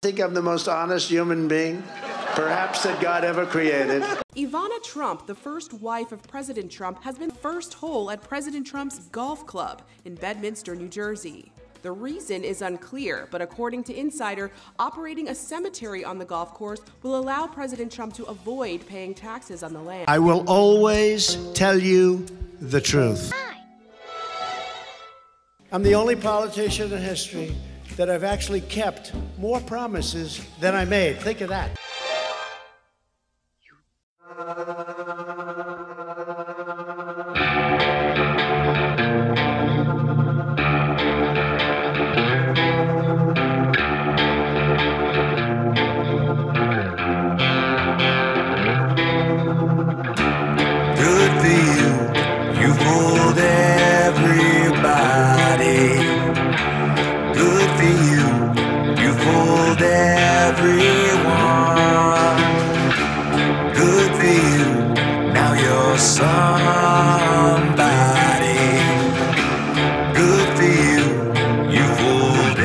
think I'm the most honest human being, perhaps that God ever created. Ivana Trump, the first wife of President Trump, has been first hole at President Trump's golf club in Bedminster, New Jersey. The reason is unclear, but according to Insider, operating a cemetery on the golf course will allow President Trump to avoid paying taxes on the land. I will always tell you the truth. Hi. I'm the only politician in history that I've actually kept more promises than I made. Think of that. Somebody. Good for you, you fooled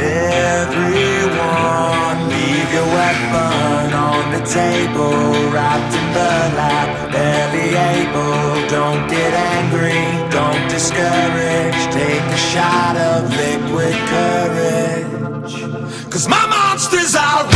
everyone. Leave your weapon on the table, wrapped in burlap, barely able. Don't get angry, don't discourage. Take a shot of liquid courage. Cause my monsters are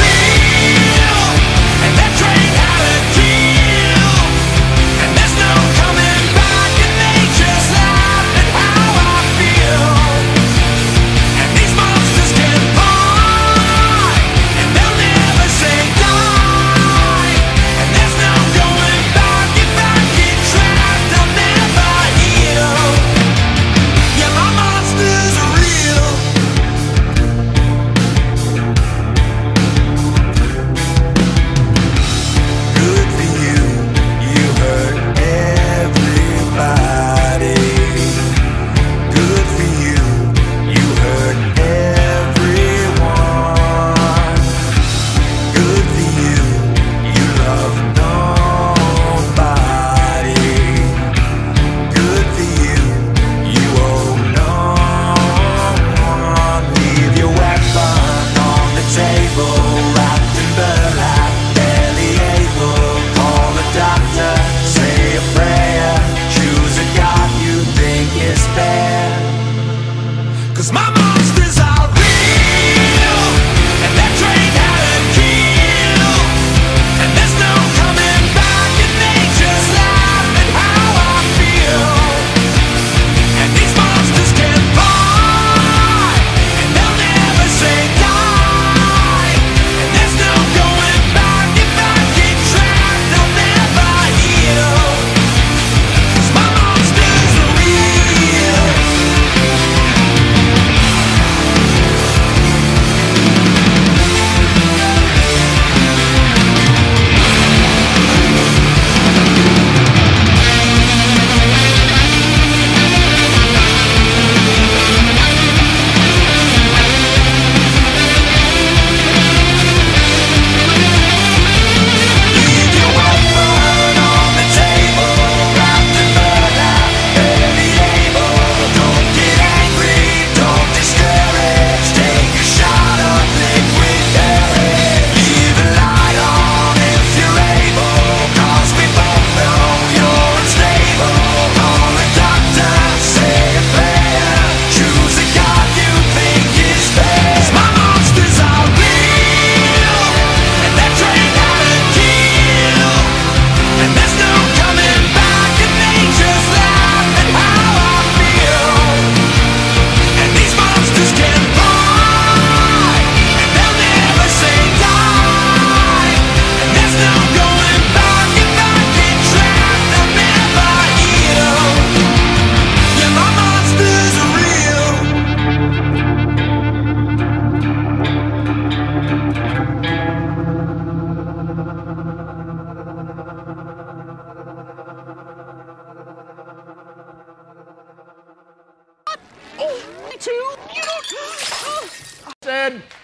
Cause my monsters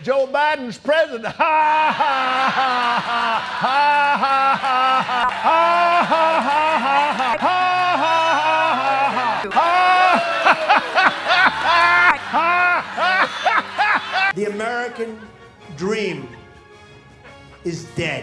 Joe Biden's president. The American dream is dead.